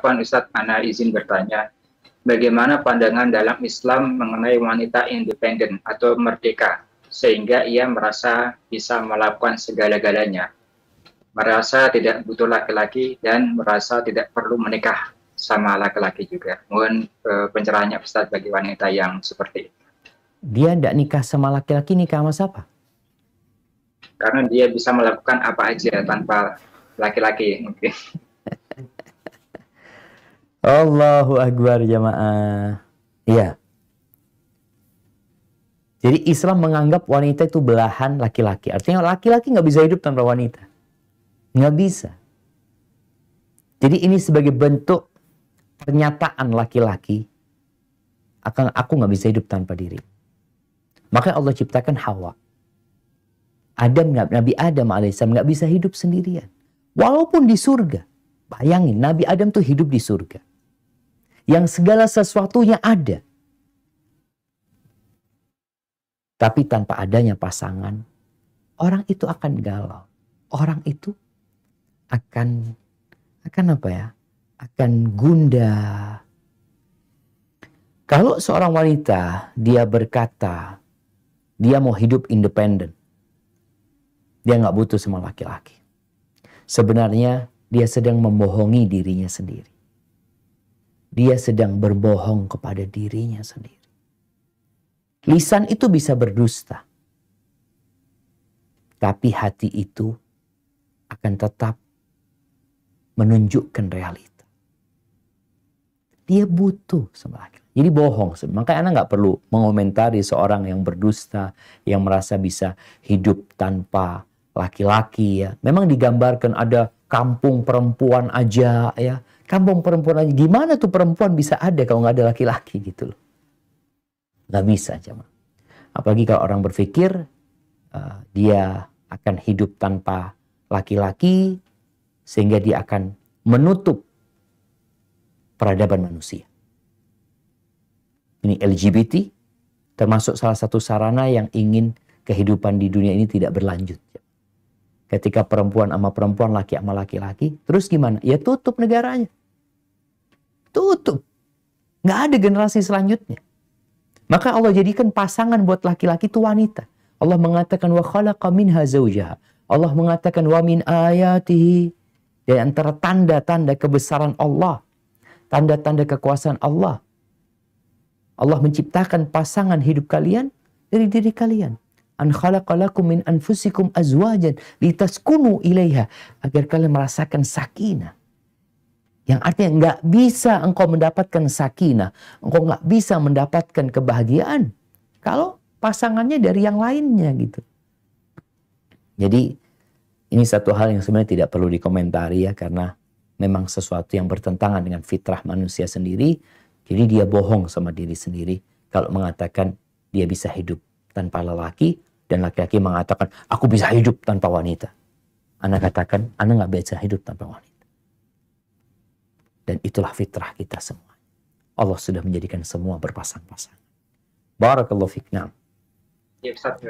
Afwan Ustadz, Ana izin bertanya, bagaimana pandangan dalam Islam mengenai wanita independen atau merdeka, sehingga ia merasa bisa melakukan segala-galanya, merasa tidak butuh laki-laki dan merasa tidak perlu menikah sama laki-laki juga. Mohon uh, pencerahannya Ustaz bagi wanita yang seperti itu. Dia tidak nikah sama laki-laki, nikah sama siapa? Karena dia bisa melakukan apa aja tanpa laki-laki mungkin. Allahu Akbar jamaah. Iya. Jadi Islam menganggap wanita itu belahan laki-laki. Artinya laki-laki nggak bisa hidup tanpa wanita. Nggak bisa. Jadi ini sebagai bentuk pernyataan laki-laki akan aku nggak bisa hidup tanpa diri. Makanya Allah ciptakan Hawa. Adam, Nabi Adam alaihissalam nggak bisa hidup sendirian. Walaupun di surga. Bayangin, Nabi Adam tuh hidup di surga yang segala sesuatunya ada. Tapi tanpa adanya pasangan, orang itu akan galau. Orang itu akan akan apa ya? Akan gundah. Kalau seorang wanita dia berkata dia mau hidup independen, dia nggak butuh sama laki-laki. Sebenarnya dia sedang membohongi dirinya sendiri dia sedang berbohong kepada dirinya sendiri. Lisan itu bisa berdusta. Tapi hati itu akan tetap menunjukkan realita. Dia butuh sama laki. Jadi bohong. Makanya Anda nggak perlu mengomentari seorang yang berdusta, yang merasa bisa hidup tanpa laki-laki ya. Memang digambarkan ada kampung perempuan aja ya kampung perempuan aja. Gimana tuh perempuan bisa ada kalau nggak ada laki-laki gitu loh. Nggak bisa cuma. Apalagi kalau orang berpikir uh, dia akan hidup tanpa laki-laki sehingga dia akan menutup peradaban manusia. Ini LGBT termasuk salah satu sarana yang ingin kehidupan di dunia ini tidak berlanjut. Ketika perempuan sama perempuan, laki sama laki-laki, terus gimana? Ya tutup negaranya. Tutup. Nggak ada generasi selanjutnya. Maka Allah jadikan pasangan buat laki-laki itu wanita. Allah mengatakan wa khalaqa minha zawjaha. Allah mengatakan wa min ayatihi di antara tanda-tanda kebesaran Allah, tanda-tanda kekuasaan Allah. Allah menciptakan pasangan hidup kalian dari diri kalian. An khalaqalakum min anfusikum azwajan litaskunu ilaiha agar kalian merasakan sakinah yang artinya nggak bisa engkau mendapatkan sakinah, engkau nggak bisa mendapatkan kebahagiaan kalau pasangannya dari yang lainnya gitu. Jadi ini satu hal yang sebenarnya tidak perlu dikomentari ya karena memang sesuatu yang bertentangan dengan fitrah manusia sendiri. Jadi dia bohong sama diri sendiri kalau mengatakan dia bisa hidup tanpa lelaki dan laki-laki mengatakan aku bisa hidup tanpa wanita. Anak katakan, anak nggak bisa hidup tanpa wanita. Dan itulah fitrah kita semua. Allah sudah menjadikan semua berpasang-pasang. Barakallahu fikna. Ya Ustaz,